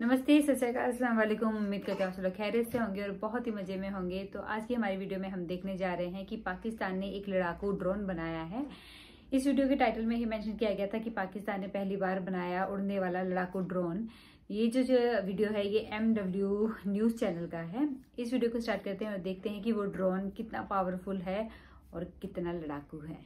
नमस्ते, सत श्रीकाल वालेकुम। उम्मीद करते हैं आप लोग खैरियत से होंगे और बहुत ही मज़े में होंगे। तो आज की हमारी वीडियो में हम देखने जा रहे हैं कि पाकिस्तान ने एक लड़ाकू ड्रोन बनाया है। इस वीडियो के टाइटल में ही मेंशन किया गया था कि पाकिस्तान ने पहली बार बनाया उड़ने वाला लड़ाकू ड्रोन। ये जो जो वीडियो है, ये एम डब्ल्यू न्यूज़ चैनल का है। इस वीडियो को स्टार्ट करते हैं और देखते हैं कि वो ड्रोन कितना पावरफुल है और कितना लड़ाकू है।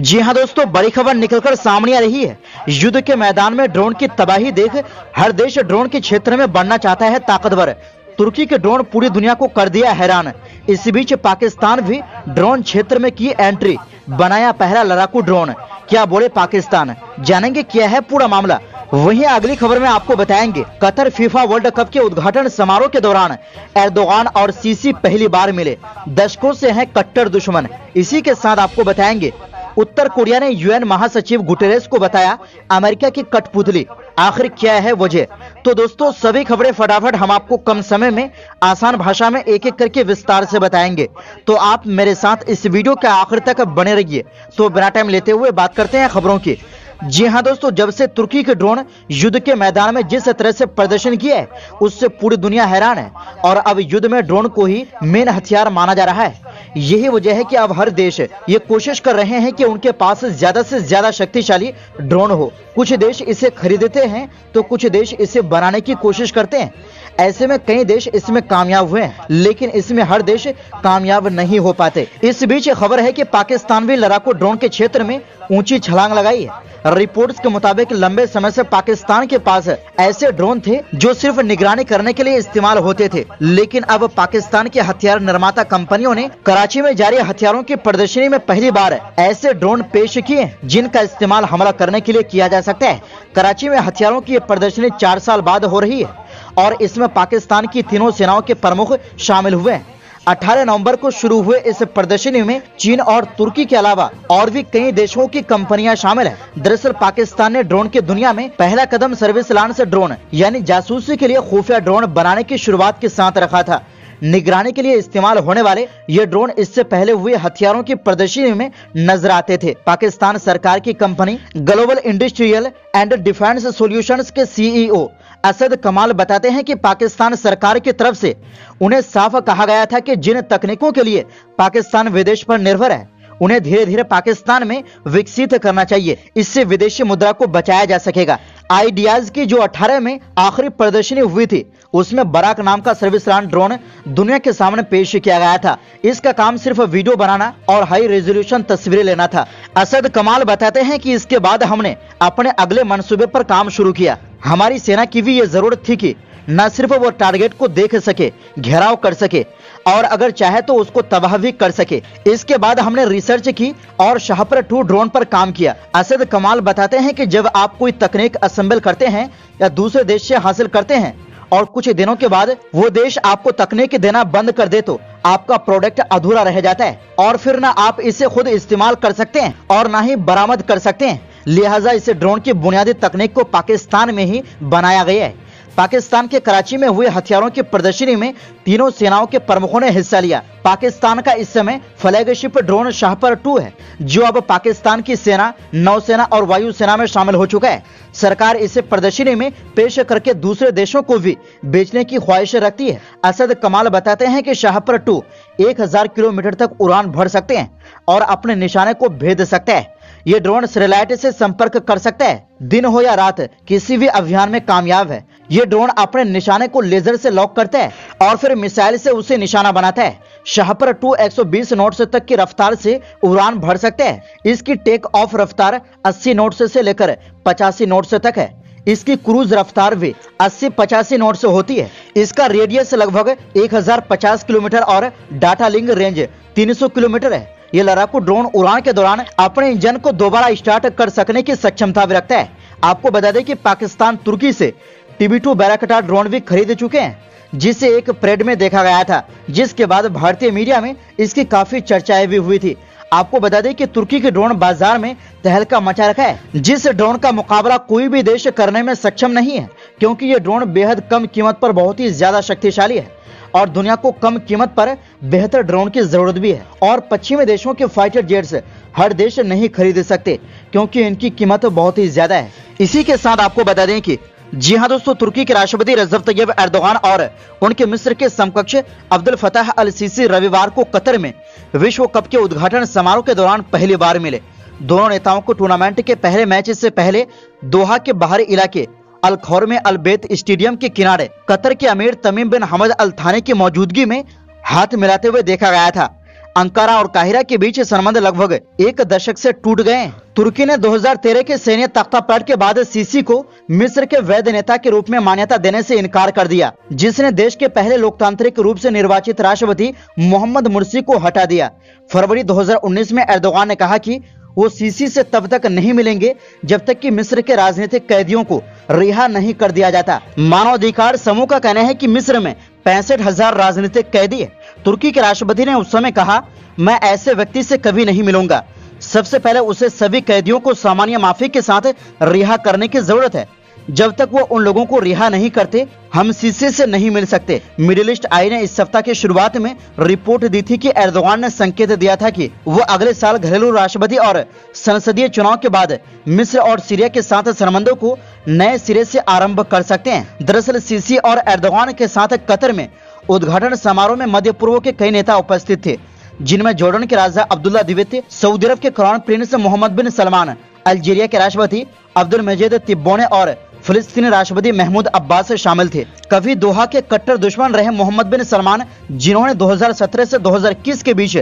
जी हाँ दोस्तों, बड़ी खबर निकलकर सामने आ रही है। युद्ध के मैदान में ड्रोन की तबाही देख हर देश ड्रोन के क्षेत्र में बढ़ना चाहता है ताकतवर। तुर्की के ड्रोन पूरी दुनिया को कर दिया हैरान। इस बीच पाकिस्तान भी ड्रोन क्षेत्र में की एंट्री, बनाया पहला लड़ाकू ड्रोन। क्या बोले पाकिस्तान? जानेंगे क्या है पूरा मामला। वहीं अगली खबर में आपको बताएँगे, कतर फीफा वर्ल्ड कप के उद्घाटन समारोह के दौरान एर्दोगान और सीसी पहली बार मिले। दशकों से हैं कट्टर दुश्मन। इसी के साथ आपको बताएँगे उत्तर कोरिया ने यूएन महासचिव गुटेरेस को बताया, अमेरिका की कठपुतली, आखिर क्या है वजह? तो दोस्तों, सभी खबरें फटाफट हम आपको कम समय में, आसान भाषा में एक एक करके विस्तार से बताएँगे। तो आप मेरे साथ इस वीडियो के आखिर तक बने रहिए। तो बिना टाइम लेते हुए बात करते हैं खबरों की। जी हाँ दोस्तों, जब से तुर्की के ड्रोन युद्ध के मैदान में जिस तरह से प्रदर्शन किया है, उससे पूरी दुनिया हैरान है। और अब युद्ध में ड्रोन को ही मेन हथियार माना जा रहा है। यही वजह है कि अब हर देश ये कोशिश कर रहे हैं कि उनके पास ज़्यादा से ज़्यादा शक्तिशाली ड्रोन हो। कुछ देश इसे खरीदते हैं तो कुछ देश इसे बनाने की कोशिश करते हैं। ऐसे में कई देश इसमें कामयाब हुए हैं, लेकिन इसमें हर देश कामयाब नहीं हो पाते। इस बीच खबर है कि पाकिस्तान भी लड़ाकू ड्रोन के क्षेत्र में ऊँची छलांग लगाई है। रिपोर्ट्स के मुताबिक लंबे समय से पाकिस्तान के पास ऐसे ड्रोन थे जो सिर्फ़ निगरानी करने के लिए इस्तेमाल होते थे। लेकिन अब पाकिस्तान के हथियार निर्माता कंपनियों ने कराची में जारी हथियारों की प्रदर्शनी में पहली बार ऐसे ड्रोन पेश किए जिनका इस्तेमाल हमला करने के लिए किया जा सकता है। कराची में हथियारों की प्रदर्शनी चार साल बाद हो रही है। और इसमें पाकिस्तान की तीनों सेनाओं के प्रमुख शामिल हुए हैं। 18 नवंबर को शुरू हुए इस प्रदर्शनी में चीन और तुर्की के अलावा और भी कई देशों की कंपनियाँ शामिल हैं। दरअसल पाकिस्तान ने ड्रोन की दुनिया में पहला कदम सर्विस लॉन्च ड्रोन, यानी जासूसी के लिए खुफिया ड्रोन बनाने की शुरुआत के साथ रखा था। निगरानी के लिए इस्तेमाल होने वाले ये ड्रोन इससे पहले हुए हथियारों की प्रदर्शनी में नज़र आते थे। पाकिस्तान सरकार की company global industrial and defence solutions के सीईओ असद कमाल बताते हैं कि पाकिस्तान सरकार की तरफ़ से उन्हें साफ़ कहा गया था कि जिन तकनीकों के लिए पाकिस्तान विदेश पर निर्भर है उन्हें धीरे धीरे पाकिस्तान में विकसित करना चाहिए। इससे विदेशी मुद्रा को बचाया जा सकेगा। आइडियाज़ की जो 18 में आखिरी प्रदर्शनी हुई थी, उसमें बराक नाम का सर्विस लॉन्च ड्रोन दुनिया के सामने पेश किया गया था। इसका काम सिर्फ़ वीडियो बनाना और हाई रेजोल्यूशन तस्वीरें लेना था। असद कमाल बताते हैं कि इसके बाद हमने अपने अगले मंसूबे पर काम शुरू किया। हमारी सेना की भी ये ज़रूरत थी कि न सिर्फ़ वो टारगेट को देख सके, घेराव कर सके और अगर चाहे तो उसको तबाह भी कर सके। इसके बाद हमने रिसर्च की और शाहपुर टू ड्रोन पर काम किया। असद कमाल बताते हैं कि जब आप कोई तकनीक असेंबल करते हैं या दूसरे देश से हासिल करते हैं और कुछ दिनों के बाद वो देश आपको तकनीक देना बंद कर दे तो आपका प्रोडक्ट अधूरा रह जाता है और फिर ना आप इसे खुद इस्तेमाल कर सकते हैं और ना ही बरामद कर सकते हैं। लिहाजा इसे ड्रोन की बुनियादी तकनीक को पाकिस्तान में ही बनाया गया है। पाकिस्तान के कराची में हुए हथियारों की प्रदर्शनी में तीनों सेनाओं के प्रमुखों ने हिस्सा लिया। पाकिस्तान का इस समय फ्लैगशिप ड्रोन शाहपर टू है, जो अब पाकिस्तान की सेना, नौसेना और वायुसेना में शामिल हो चुका है। सरकार इसे प्रदर्शनी में पेश करके दूसरे देशों को भी बेचने की ख्वाहिश रखती है। असद कमाल बताते हैं कि शाहपर टू एक किलोमीटर तक उड़ान भर सकते हैं और अपने निशाने को भेद सकते हैं। ये ड्रोन सैटेलाइट से संपर्क कर सकता है। दिन हो या रात किसी भी अभियान में कामयाब है। ये ड्रोन अपने निशाने को लेजर से लॉक करता है और फिर मिसाइल से उसे निशाना बनाता है। शाहपर टू 120 नोट तक की रफ्तार से उड़ान भर सकते हैं। इसकी टेक ऑफ़ रफ्तार 80 नोट से लेकर पचासी नोट तक है। इसकी क्रूज रफ्तार भी 80 पचासी नोट से होती है। इसका रेडियस लगभग 1050 किलोमीटर और डाटा लिंक रेंज 300 किलोमीटर है। ये लड़ाकू ड्रोन उड़ान के दौरान अपने इंजन को दोबारा स्टार्ट कर सकने की सक्षमता भी रखता है। आपको बता दें कि पाकिस्तान तुर्की से टीबी टू बैराकटा ड्रोन भी खरीद चुके हैं, जिसे एक परेड में देखा गया था, जिसके बाद भारतीय मीडिया में इसकी काफ़ी चर्चाएँ भी हुई थी। आपको बता दें कि तुर्की के ड्रोन बाज़ार में तहलका मचा रखा है, जिस ड्रोन का मुकाबला कोई भी देश करने में सक्षम नहीं है, क्योंकि ये ड्रोन बेहद कम कीमत पर बहुत ही ज़्यादा शक्तिशाली है, और दुनिया को कम कीमत पर बेहतर ड्रोन की ज़रूरत भी है। और पश्चिमी देशों के फाइटर जेट्स हर देश नहीं खरीद सकते, क्योंकि इनकी कीमत बहुत ही ज़्यादा है। इसी के साथ आपको बता दें कि जी हाँ दोस्तों, तुर्की के राष्ट्रपति रजब तैयब एर्दोगान और उनके मिस्र के समकक्ष अब्दुल फताह अल सीसी रविवार को कतर में विश्व कप के उद्घाटन समारोह के दौरान पहली बार मिले। दोनों नेताओं को टूर्नामेंट के पहले मैच से पहले दोहा के बाहरी इलाके अल खौर में अलबेत स्टेडियम के किनारे कतर के अमीर तमीम बिन हमद अल थाने की मौजूदगी में हाथ मिलाते हुए देखा गया था। अंकारा और काहिरा के बीच संबंध लगभग एक दशक से टूट गए तुर्की ने 2013 के सैन्य तख्तापलट के बाद सीसी को मिस्र के वैध नेता के रूप में मान्यता देने से इनकार कर दिया, जिसने देश के पहले लोकतांत्रिक रूप से निर्वाचित राष्ट्रपति मोहम्मद मुर्सी को हटा दिया। फरवरी 2019 में एर्दोगान ने कहा कि वो सीसी से तब तक नहीं मिलेंगे जब तक कि मिस्र के राजनीतिक कैदियों को रिहा नहीं कर दिया जाता। मानवाधिकार समूह का कहना है कि मिस्र में पैंसठ हज़ार राजनीतिक कैदी तुर्की के राष्ट्रपति ने उस समय कहा, मैं ऐसे व्यक्ति से कभी नहीं मिलूँगा। सबसे पहले उसे सभी कैदियों को सामान्य माफ़ी के साथ रिहा करने की ज़रूरत है। जब तक वो उन लोगों को रिहा नहीं करते, हम सीसे से नहीं मिल सकते। मिडिल ईस्ट आई ने इस सप्ताह की शुरुआत में रिपोर्ट दी थी कि एर्दोगान ने संकेत दिया था कि वो अगले साल घरेलू राष्ट्रपति और संसदीय चुनाव के बाद मिस्र और सीरिया के साथ संबंधों को नए सिरे से आरंभ कर सकते हैं। दरअसल, सीसी और एर्दोगान के साथ कतर में उद्घाटन समारोह में मध्य पूर्व के कई नेता उपस्थित थे, जिनमें जॉर्डन के राजा अब्दुल्ला द्वितीय सऊदी अरब के crown prince Mohammed bin Salman, Algeria के राष्ट्रपति अब्दुल मजीद तिब्बोने और फिलिस्तीनी राष्ट्रपति महमूद अब्बास शामिल थे। कभी दोहा के कट्टर दुश्मन रहे मोहम्मद बिन सलमान, जिन्होंने 2017 से 2021 के बीच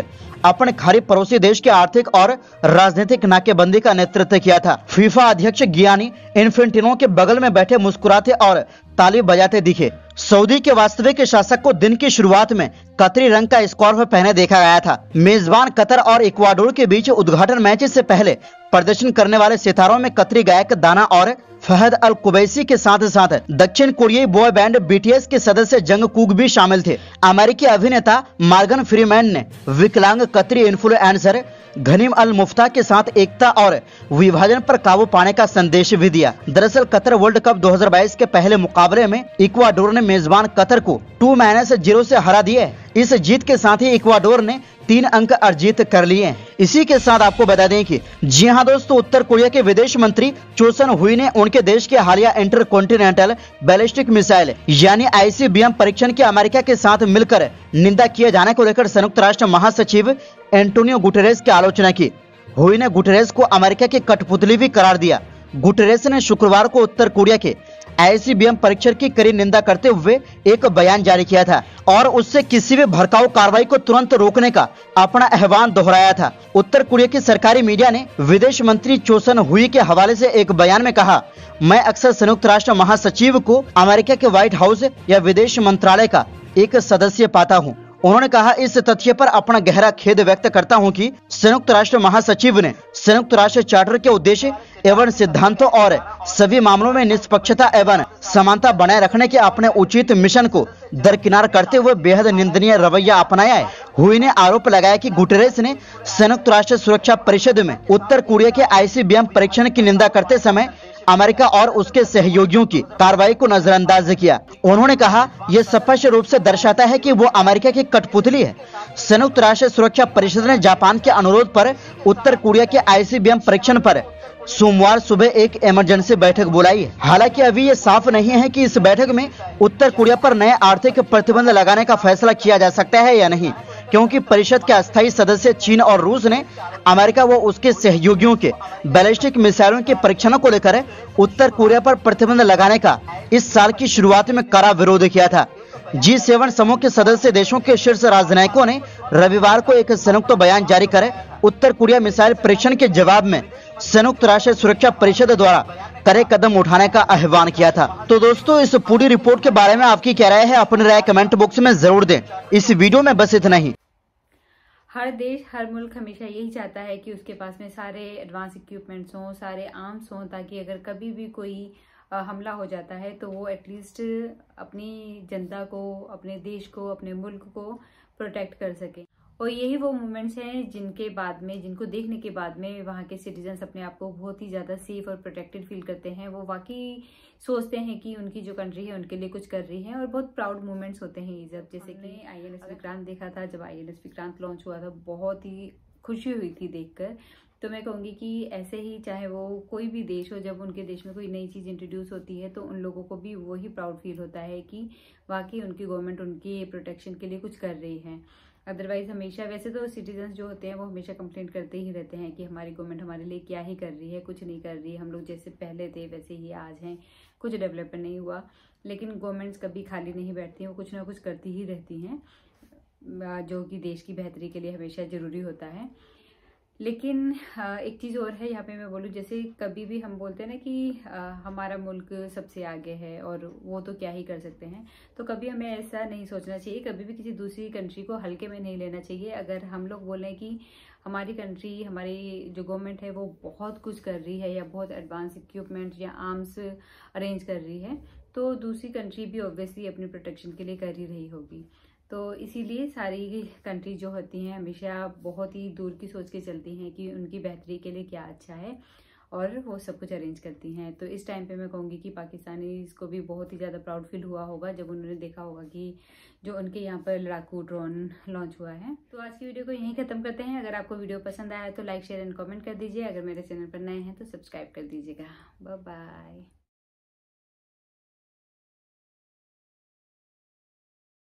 अपने खारी पड़ोसी देश के आर्थिक और राजनीतिक नाकेबंदी का नेतृत्व किया था। फीफा अध्यक्ष गियानी इन्फेंटिनो के बगल में बैठे मुस्कुराते और ताली बजाते दिखे। सऊदी के वास्तविक शासक को दिन की शुरुआत में कतरी रंग का स्कॉर्फ पहने देखा गया था। मेजबान कतर और इक्वाडोर के बीच उद्घाटन मैच से पहले प्रदर्शन करने वाले सितारों में कतरी गायक दाना और फहद अल कुबैसी के साथ साथ दक्षिण कोरियाई बॉय बैंड बीटीएस के सदस्य जंग कुक भी शामिल थे। अमेरिकी अभिनेता मार्गन फ्रीमैन ने विकलांग कतरी इन्फ्लुएंसर घनीम अल मुफ्ता के साथ एकता और विभाजन पर काबू पाने का संदेश भी दिया। दरअसल कतर वर्ल्ड कप 2022 के पहले मुकाबले में इक्वाडोर ने मेजबान कतर को टू माइनस ज़ीरो से हरा दिया इस जीत के साथ ही इक्वाडोर ने तीन अंक अर्जित कर लिए हैं। इसी के साथ आपको बता दें कि, जी हाँ दोस्तों, उत्तर कोरिया के विदेश मंत्री चोसन हुई ने उनके देश के हालिया इंटर कॉन्टिनेंटल बैलिस्टिक मिसाइल, यानी आईसीबीएम परीक्षण की अमेरिका के साथ मिलकर निंदा किए जाने को लेकर संयुक्त राष्ट्र महासचिव एंटोनियो गुटेरेस की आलोचना की। हुई ने गुटेरेस को अमेरिका की कठपुतली भी करार दिया। गुटेरेस ने शुक्रवार को उत्तर कोरिया के आईसीबीएम परीक्षण की कड़ी निंदा करते हुए एक बयान जारी किया था और उससे किसी भी भड़काऊ कार्रवाई को तुरंत रोकने का अपना आह्वान दोहराया था। उत्तर कोरिया की सरकारी मीडिया ने विदेश मंत्री चोसन हुई के हवाले से एक बयान में कहा, मैं अक्सर संयुक्त राष्ट्र महासचिव को अमेरिका के व्हाइट हाउस या विदेश मंत्रालय का एक सदस्य पाता हूँ। उन्होंने कहा, इस तथ्य पर अपना गहरा खेद व्यक्त करता हूँ कि संयुक्त राष्ट्र महासचिव ने संयुक्त राष्ट्र चार्टर के उद्देश्य एवं सिद्धांतों और सभी मामलों में निष्पक्षता एवं समानता बनाए रखने के अपने उचित मिशन को दरकिनार करते हुए बेहद निंदनीय रवैया अपनाया है। हुई ने आरोप लगाया कि गुटरेस ने संयुक्त राष्ट्र सुरक्षा परिषद में उत्तर कोरिया के आईसीबीएम परीक्षण की निंदा करते समय अमेरिका और उसके सहयोगियों की कार्रवाई को नजरअंदाज किया। उन्होंने कहा, यह स्पष्ट रूप से दर्शाता है कि वो अमेरिका की कठपुतली है। संयुक्त राष्ट्र सुरक्षा परिषद ने जापान के अनुरोध पर उत्तर कोरिया के आईसीबीएम परीक्षण पर सोमवार सुबह एक इमरजेंसी बैठक बुलाई है। हालाँकि अभी ये साफ़ नहीं है कि इस बैठक में उत्तर कोरिया पर नए आर्थिक प्रतिबंध लगाने का फैसला किया जा सकता है या नहीं, क्योंकि परिषद के अस्थायी सदस्य चीन और रूस ने अमेरिका व उसके सहयोगियों के बैलिस्टिक मिसाइलों के परीक्षणों को लेकर उत्तर कोरिया पर प्रतिबंध लगाने का इस साल की शुरुआत में कड़ा विरोध किया था। जी सेवन समूह के सदस्य देशों के शीर्ष राजनयिकों ने रविवार को एक संयुक्त तो बयान जारी कर उत्तर कोरिया मिसाइल परीक्षण के जवाब में संयुक्त राष्ट्र सुरक्षा परिषद द्वारा करे कदम उठाने का आह्वान किया था। तो दोस्तों, इस पूरी रिपोर्ट के बारे में आपकी क्या राय है? अपनी राय कमेंट बॉक्स में ज़रूर दें। इस वीडियो में बस इतना ही। हर देश, हर मुल्क हमेशा यही चाहता है कि उसके पास में सारे एडवांस इक्विपमेंट्स हों, सारे आर्म्स हों, ताकि अगर कभी भी कोई हमला हो जाता है तो वो एटलीस्ट अपनी जनता को, अपने देश को, अपने मुल्क को प्रोटेक्ट कर सके। और यही वो मोमेंट्स हैं जिनके बाद में जिनको देखने के बाद में वहाँ के सिटीजन्स अपने आप को बहुत ही ज़्यादा सेफ़ और प्रोटेक्टेड फील करते हैं। वो वाकई सोचते हैं कि उनकी जो कंट्री है उनके लिए कुछ कर रही है और बहुत प्राउड मोमेंट्स होते हैं ये जब। जैसे कि आई एन विक्रांत देखा था जब आई एन विक्रांत लॉन्च हुआ था बहुत ही खुशी हुई थी देखकर। तो मैं कहूँगी कि ऐसे ही चाहे वो कोई भी देश हो जब उनके देश में कोई नई चीज़ इंट्रोड्यूस होती है तो उन लोगों को भी वही प्राउड फील होता है कि वाकई उनकी गवर्नमेंट उनकी प्रोटेक्शन के लिए कुछ कर रही है। अदरवाइज़ हमेशा वैसे तो सिटीजन्स जो होते हैं, वो हमेशा कंप्लेंट करते ही रहते हैं कि हमारी गवर्नमेंट हमारे लिए क्या ही कर रही है, कुछ नहीं कर रही। हम लोग जैसे पहले थे, वैसे ही आज हैं। कुछ डेवलपमेंट नहीं हुआ। लेकिन गवर्नमेंट्स कभी खाली नहीं बैठती हैं, वो कुछ ना कुछ करती ही रहती हैं। जो कि देश की बेहतरी के लिए हमेशा ज़रूरी होता है। लेकिन एक चीज़ और है, यहाँ पे मैं बोलूँ, जैसे कभी भी हम बोलते हैं ना कि हमारा मुल्क सबसे आगे है और वो तो क्या ही कर सकते हैं तो कभी हमें ऐसा नहीं सोचना चाहिए, कभी भी किसी दूसरी कंट्री को हल्के में नहीं लेना चाहिए। अगर हम लोग बोलें कि हमारी कंट्री हमारी जो गवर्नमेंट है, वो बहुत कुछ कर रही है या बहुत एडवांस इक्विपमेंट या आर्म्स अरेंज कर रही है तो दूसरी कंट्री भी ऑब्वियसली अपनी प्रोटेक्शन के लिए कर ही रही होगी। तो इसीलिए सारी कंट्री जो होती हैं, हमेशा बहुत ही दूर की सोच के चलती हैं कि उनकी बेहतरी के लिए क्या अच्छा है और वो सब कुछ अरेंज करती हैं। तो इस टाइम पे मैं कहूँगी कि पाकिस्तानी को भी बहुत ही ज़्यादा प्राउड फील हुआ होगा जब उन्होंने देखा होगा कि जो उनके यहाँ पर लड़ाकू ड्रोन लॉन्च हुआ है। तो आज की वीडियो को यहीं ख़त्म करते हैं। अगर आपको वीडियो पसंद आया तो लाइक शेयर एंड कॉमेंट कर दीजिए। अगर मेरे चैनल पर नए हैं तो सब्सक्राइब कर दीजिएगा। बाय